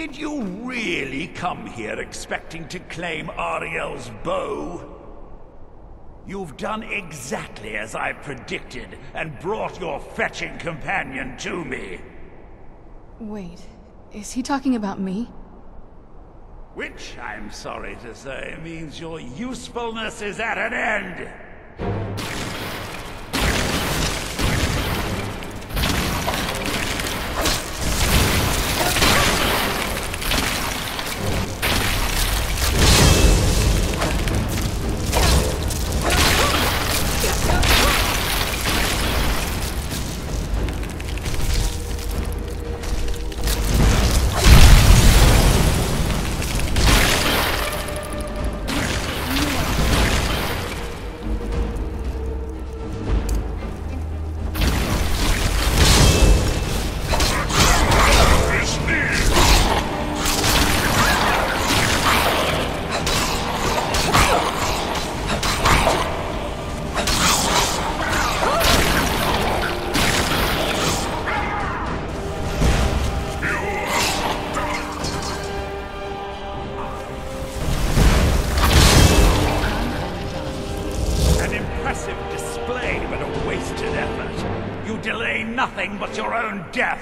Did you really come here expecting to claim Auriel's bow? You've done exactly as I predicted and brought your fetching companion to me. Wait, is he talking about me? Which, I'm sorry to say, means your usefulness is at an end. Nothing but your own deaths.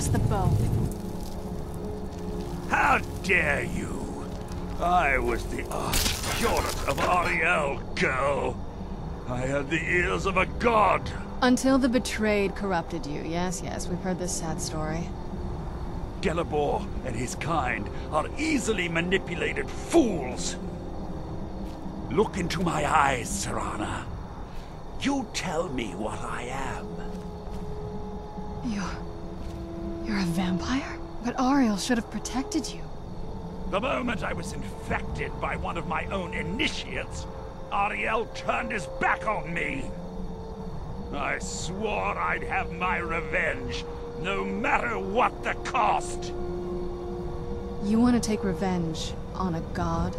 Us the bow. How dare you! I was the arch curate of Auriel, girl. I had the ears of a god. Until the betrayed corrupted you. Yes, yes, we've heard this sad story. Gelebor and his kind are easily manipulated fools. Look into my eyes, Serana. You tell me what I am. You're... You're a vampire? But Auriel should have protected you. The moment I was infected by one of my own initiates, Auriel turned his back on me. I swore I'd have my revenge, no matter what the cost. You want to take revenge on a god?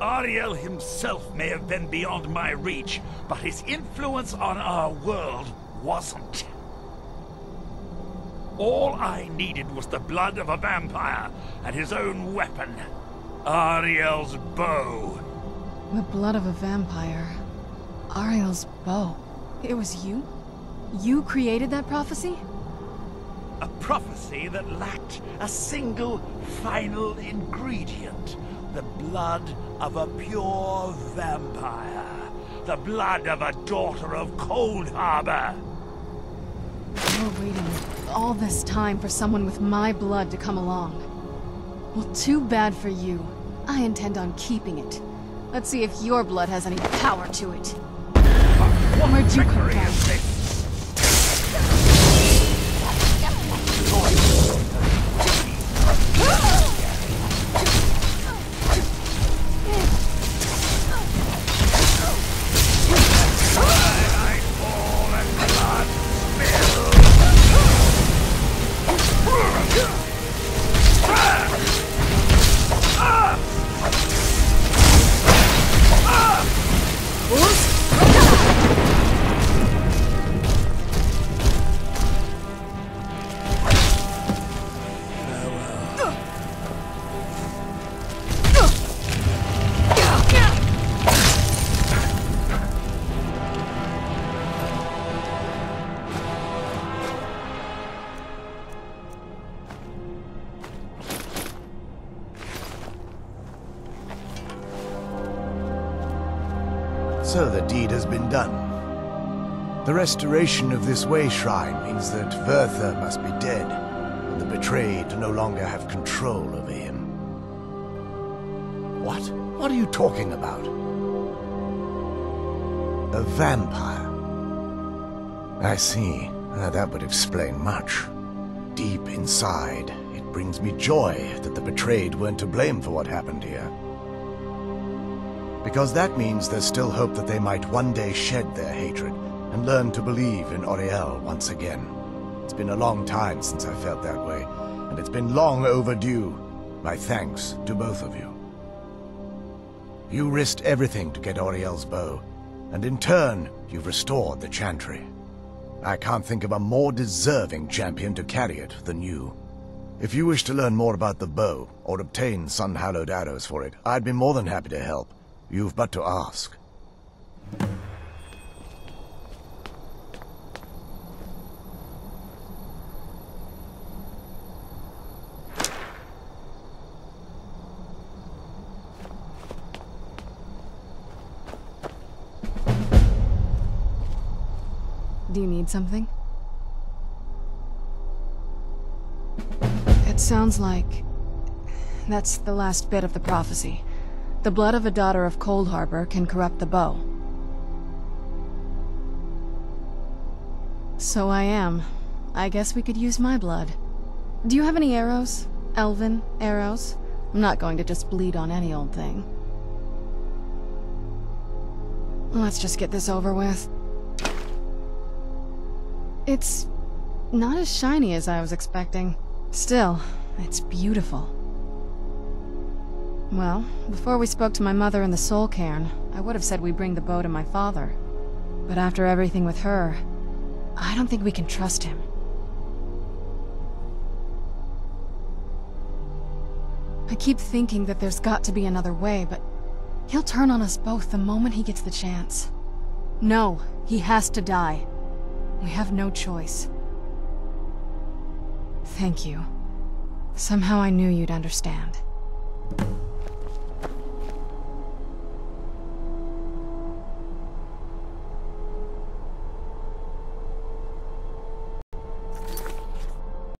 Auriel himself may have been beyond my reach, but his influence on our world wasn't. All I needed was the blood of a vampire and his own weapon, Auriel's bow. The blood of a vampire. Auriel's bow. It was you? You created that prophecy? A prophecy that lacked a single final ingredient. The blood of a pure vampire. The blood of a daughter of Coldharbour. Oh, You're waiting all this time for someone with my blood to come along. Well, too bad for you. I intend on keeping it. Let's see if your blood has any power to it. Where'd you come from? Deed has been done. The restoration of this way shrine means that Vyrthur must be dead, and the betrayed no longer have control over him. What? What are you talking about? A vampire. I see. Ah, that would explain much. Deep inside, it brings me joy that the betrayed weren't to blame for what happened here. Because that means there's still hope that they might one day shed their hatred and learn to believe in Auriel once again. It's been a long time since I felt that way, and it's been long overdue. My thanks to both of you. You risked everything to get Auriel's bow, and in turn, you've restored the Chantry. I can't think of a more deserving champion to carry it than you. If you wish to learn more about the bow, or obtain sun-hallowed arrows for it, I'd be more than happy to help. You've but to ask. Do you need something? It sounds like... That's the last bit of the prophecy. The blood of a daughter of Coldharbour can corrupt the bow. So I am. I guess we could use my blood. Do you have any arrows? Elven arrows? I'm not going to just bleed on any old thing. Let's just get this over with. It's not as shiny as I was expecting. Still, it's beautiful. Well, before we spoke to my mother in the soul cairn, I would have said we bring the bow to my father. But after everything with her, I don't think we can trust him. I keep thinking that there's got to be another way, but he'll turn on us both the moment he gets the chance. No, he has to die. We have no choice. Thank you. Somehow I knew you'd understand.